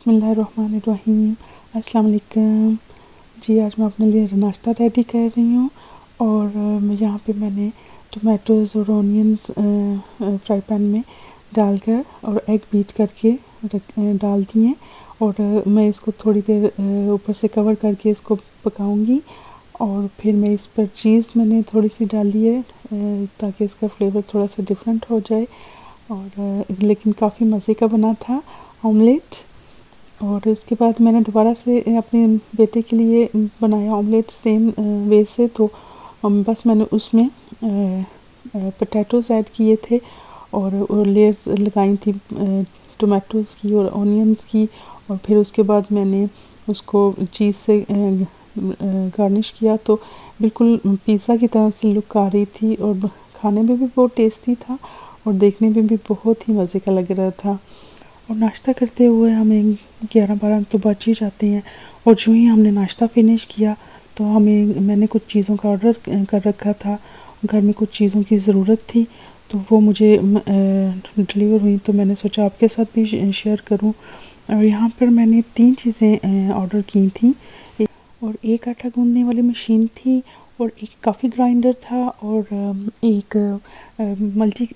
बसमीम अस्सलाम जी, आज मैं अपने लिए नाश्ता रेडी कर रही हूँ और यहाँ पे मैंने टमाटोज़ और ऑनियंस फ्राई पैन में डालकर और एग बीट करके डाल दिए और मैं इसको थोड़ी देर ऊपर से कवर करके इसको पकाऊँगी और फिर मैं इस पर चीज़ मैंने थोड़ी सी डाली है ताकि इसका फ्लेवर थोड़ा सा डिफरेंट हो जाए और लेकिन काफ़ी मज़े का बना था, ऑमलेट। और इसके बाद मैंने दोबारा से अपने बेटे के लिए बनाया ऑमलेट सेम वे से। तो बस मैंने उसमें पटैटोज़ ऐड किए थे और, लेयर्स लगाई थी टमाटोज़ की और ऑनियंस की। और फिर उसके बाद मैंने उसको चीज़ से गार्निश किया। तो बिल्कुल पिज़्ज़ा की तरह से लुक आ रही थी और खाने में भी बहुत टेस्टी था और देखने में भी बहुत ही मज़े का लग रहा था। और नाश्ता करते हुए हमें ग्यारह बारह तो बच ही जाते हैं। और जो ही हमने नाश्ता फिनिश किया तो हमें, मैंने कुछ चीज़ों का ऑर्डर कर रखा था। घर में कुछ चीज़ों की ज़रूरत थी तो वो मुझे डिलीवर हुई तो मैंने सोचा आपके साथ भी शेयर करूँ। और यहाँ पर मैंने तीन चीज़ें ऑर्डर की थी। और एक आटा गूंदने वाली मशीन थी, और एक काफ़ी ग्राइंडर था, और एक मल्टी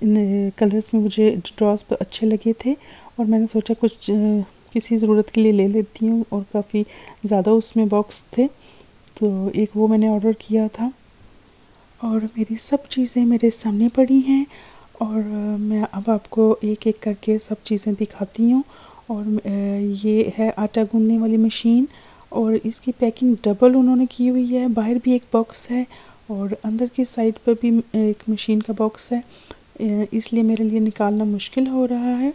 कलर्स में मुझे ड्रॉस अच्छे लगे थे। और मैंने सोचा कुछ किसी ज़रूरत के लिए ले लेती हूँ और काफ़ी ज़्यादा उसमें बॉक्स थे। तो एक वो मैंने ऑर्डर किया था और मेरी सब चीज़ें मेरे सामने पड़ी हैं और मैं अब आपको एक एक करके सब चीज़ें दिखाती हूँ और ये है आटा गूंदने वाली मशीन और इसकी पैकिंग डबल उन्होंने की हुई है। बाहर भी एक बॉक्स है और अंदर की साइड पर भी एक मशीन का बॉक्स है। इसलिए मेरे लिए निकालना मुश्किल हो रहा है।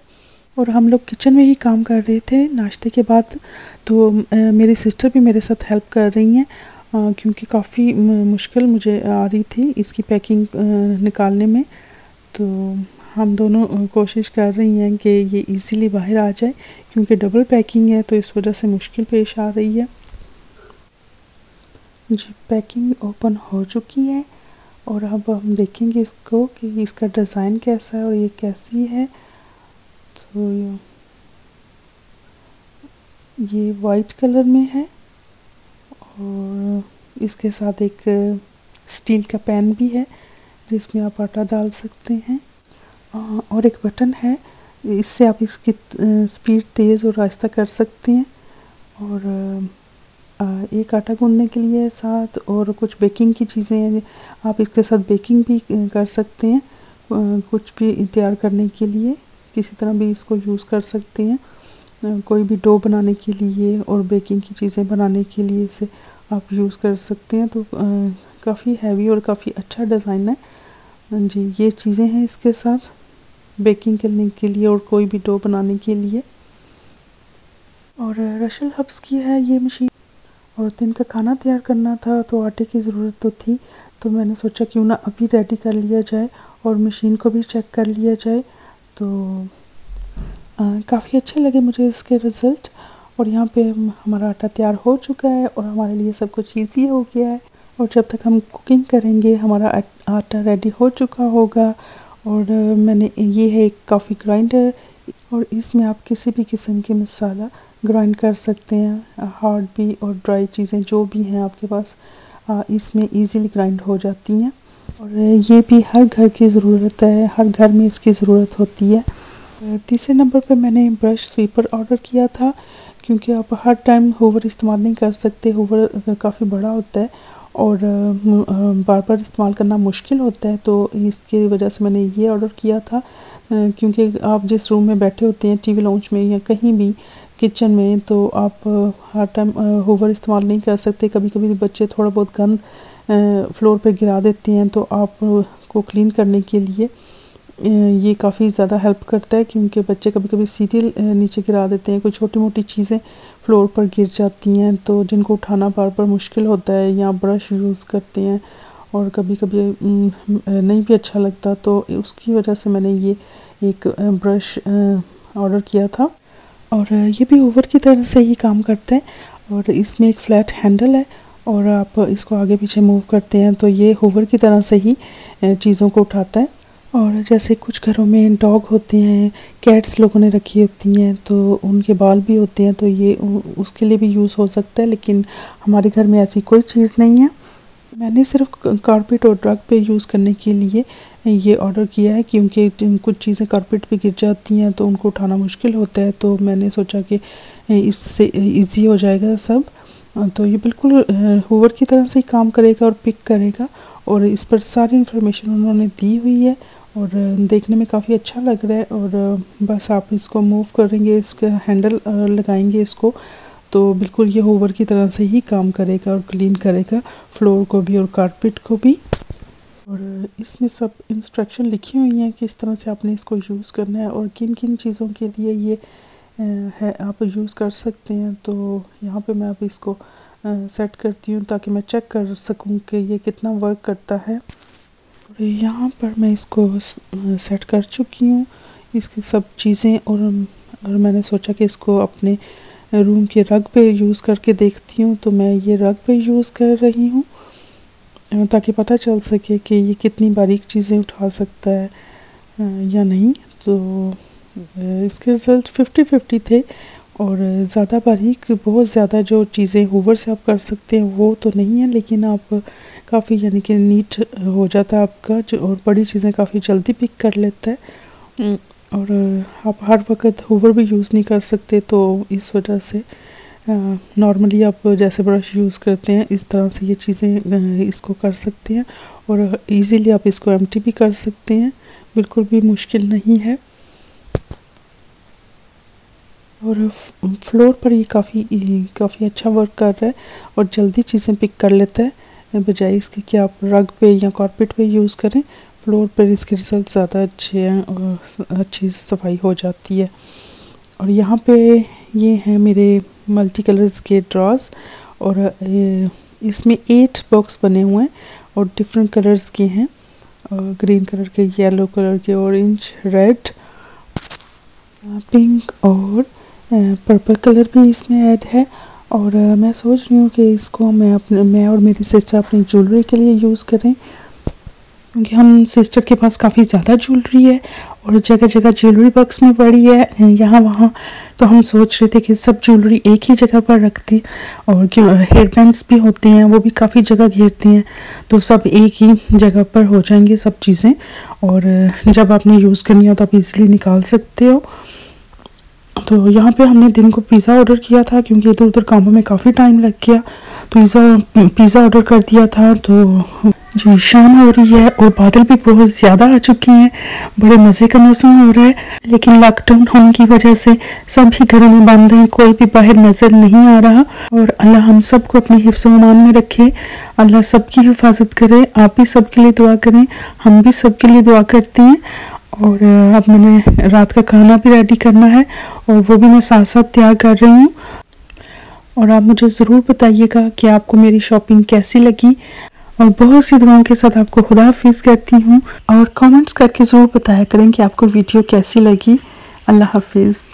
और हम लोग किचन में ही काम कर रहे थे। नाश्ते के बाद तो मेरी सिस्टर भी मेरे साथ हेल्प कर रही हैं। क्योंकि काफ़ी मुश्किल मुझे आ रही थी इसकी पैकिंग निकालने में। तो हम दोनों कोशिश कर रही हैं कि ये इजीली बाहर आ जाए, क्योंकि डबल पैकिंग है तो इस वजह से मुश्किल पेश आ रही है। जी पैकिंग ओपन हो चुकी है और अब हम देखेंगे इसको कि इसका डिज़ाइन कैसा है और ये कैसी है। तो ये। वाइट कलर में है और इसके साथ एक स्टील का पैन भी है जिसमें आप आटा डाल सकते हैं। और एक बटन है, इससे आप इसकी स्पीड तेज़ और आहिस्ता कर सकते हैं। और एक आटा गूंदने के लिए साथ और कुछ बेकिंग की चीज़ें हैं, आप इसके साथ बेकिंग भी कर सकते हैं कुछ भी तैयार करने के लिए। किसी तरह भी इसको यूज़ कर सकते हैं। कोई भी डो बनाने के लिए और बेकिंग की चीज़ें बनाने के लिए इसे आप यूज़ कर सकते हैं। तो काफ़ी हैवी और काफ़ी अच्छा डिज़ाइन है। जी, ये चीज़ें हैं इसके साथ बेकिंग करने के लिए और कोई भी डो बनाने के लिए। और रशल हब्स की है ये मशीन और दिन का खाना तैयार करना था तो आटे की ज़रूरत तो थी। तो मैंने सोचा क्यों ना अभी रेडी कर लिया जाए और मशीन को भी चेक कर लिया जाए। तो काफ़ी अच्छे लगे मुझे इसके रिज़ल्ट और यहाँ पे हमारा आटा तैयार हो चुका है और हमारे लिए सब कुछ ईजी हो गया है। और जब तक हम कुकिंग करेंगे, हमारा आटा रेडी हो चुका होगा और मैंने ये है एक कॉफ़ी ग्राइंडर और इसमें आप किसी भी किस्म के मसाला ग्राइंड कर सकते हैं। हार्ड भी और ड्राई चीज़ें जो भी हैं आपके पास इसमें इजीली ग्राइंड हो जाती हैं। और ये भी हर घर की ज़रूरत है, हर घर में इसकी ज़रूरत होती है। तीसरे नंबर पर मैंने ब्रश स्वीपर ऑर्डर किया था, क्योंकि आप हर टाइम होवर इस्तेमाल नहीं कर सकते, होवर काफ़ी बड़ा होता है और बार बार इस्तेमाल करना मुश्किल होता है तो इसकी वजह से मैंने ये ऑर्डर किया था। क्योंकि आप जिस रूम में बैठे होते हैं, टीवी लॉन्च में या कहीं भी किचन में तो आप हर टाइम होवर इस्तेमाल नहीं कर सकते। कभी कभी बच्चे थोड़ा बहुत गंद फ्लोर पे गिरा देते हैं तो आप को क्लीन करने के लिए ये काफ़ी ज़्यादा हेल्प करता है, क्योंकि बच्चे कभी कभी सीरियल नीचे गिरा देते हैं, कोई छोटी मोटी चीज़ें फ्लोर पर गिर जाती हैं तो जिनको उठाना बार बार मुश्किल होता है, या ब्रश यूज़ करते हैं, और कभी कभी नहीं भी अच्छा लगता तो उसकी वजह से मैंने ये एक ब्रश ऑर्डर किया था। और ये भी ओवर की तरह से ही काम करते हैं, और इसमें एक फ्लैट हैंडल है और आप इसको आगे पीछे मूव करते हैं तो ये होवर की तरह से ही चीज़ों को उठाता है। और जैसे कुछ घरों में डॉग होते हैं कैट्स लोगों ने रखी होती हैं तो उनके बाल भी होते हैं तो ये उसके लिए भी यूज़ हो सकता है, लेकिन हमारे घर में ऐसी कोई चीज़ नहीं है। मैंने सिर्फ़ कारपेट और ड्रग पे यूज़ करने के लिए ये ऑर्डर किया है क्योंकि कुछ चीज़ें कारपेट पे गिर जाती हैं तो उनको उठाना मुश्किल होता है तो मैंने सोचा कि इससे इजी हो जाएगा सब। तो ये बिल्कुल होवर की तरह से ही काम करेगा और पिक करेगा और इस पर सारी इन्फॉर्मेशन उन्होंने दी हुई है और देखने में काफ़ी अच्छा लग रहा है और बस आप इसको मूव करेंगे, इसका हैंडल लगाएँगे इसको तो बिल्कुल ये होवर की तरह से ही काम करेगा और क्लीन करेगा फ्लोर को भी और कारपेट को भी। और इसमें सब इंस्ट्रक्शन लिखी हुई हैं कि इस तरह से आपने इसको यूज़ करना है और किन किन चीज़ों के लिए ये है, आप यूज़ कर सकते हैं तो यहाँ पे मैं अब इसको सेट करती हूँ ताकि मैं चेक कर सकूँ कि ये कितना वर्क करता है। यहाँ पर मैं इसको सेट कर चुकी हूँ, इसकी सब चीज़ें और और मैंने सोचा कि इसको अपने रूम के रग पे यूज़ करके देखती हूँ तो मैं ये रग पे यूज़ कर रही हूँ ताकि पता चल सके कि ये कितनी बारीक चीज़ें उठा सकता है या नहीं तो इसके रिज़ल्ट फिफ्टी फिफ्टी थे और ज़्यादा बारीक, बहुत ज़्यादा जो चीज़ें होवर से आप कर सकते हैं, वो तो नहीं है, लेकिन आप काफ़ी यानी कि नीट हो जाता है आपका, जो और बड़ी चीज़ें काफ़ी जल्दी पिक कर लेता है। और आप हर वक्त होवर भी यूज़ नहीं कर सकते तो इस वजह से नॉर्मली आप जैसे ब्रश यूज़ करते हैं, इस तरह से ये चीज़ें इसको कर सकते हैं। और इजीली आप इसको एम्प्टी भी कर सकते हैं, बिल्कुल भी मुश्किल नहीं है। और फ्लोर पर ये काफ़ी काफ़ी अच्छा वर्क कर रहा है और जल्दी चीज़ें पिक कर लेता है, बजाय इसके कि आप रग पे या कारपेट पे यूज़ करें फ्लोर पर इसके रिज़ल्ट ज़्यादा अच्छे हैं और अच्छी सफ़ाई हो जाती है। और यहाँ पे ये हैं मेरे मल्टी कलर्स के ड्रॉज और इसमें एट बॉक्स बने हुए हैं और डिफरेंट कलर्स के हैं ग्रीन कलर के येलो कलर के ऑरेंज रेड पिंक और पर्पल कलर भी इसमें ऐड है। और मैं सोच रही हूँ कि इसको मैं अपने, मैं और मेरी सिस्टर अपनी ज्वेलरी के लिए यूज़ करें। क्योंकि हम सिस्टर के पास काफ़ी ज़्यादा ज्वेलरी है और जगह जगह ज्वेलरी बॉक्स में पड़ी है यहाँ वहाँ। तो हम सोच रहे थे कि सब ज्वेलरी एक ही जगह पर रखते और हेयर बैंड्स भी होते हैं, वो भी काफ़ी जगह घेरते हैं। तो सब एक ही जगह पर हो जाएँगे सब चीज़ें। और जब आपने यूज़ करनी हो तो आप इजीली निकाल सकते हो। तो यहाँ पे हमने दिन को पिज़्ज़ा ऑर्डर किया था क्योंकि इधर उधर कामों में काफ़ी टाइम लग गया। तो पिज़्ज़ा पिज़्ज़ा ऑर्डर कर दिया था तो जी, शाम हो रही है और बादल भी बहुत ज़्यादा आ चुके हैं। बड़े मज़े का मौसम हो रहा है, लेकिन लॉकडाउन होने की वजह से सभी घरों में बंद हैं, कोई भी बाहर नज़र नहीं आ रहा। और अल्लाह हम सबको अपने हिफ्स में रखे। अल्लाह सबकी हिफाजत करे, आप भी सबके लिए दुआ करें, हम भी सबके लिए दुआ करते हैं। और अब मैंने रात का खाना भी रेडी करना है और वो भी मैं साथ साथ तैयार कर रही हूँ। और आप मुझे ज़रूर बताइएगा कि आपको मेरी शॉपिंग कैसी लगी और बहुत सी दुआओं के साथ आपको खुदा हाफिज़ कहती हूँ। और कमेंट्स करके ज़रूर बताया करें कि आपको वीडियो कैसी लगी। अल्लाह हाफिज़।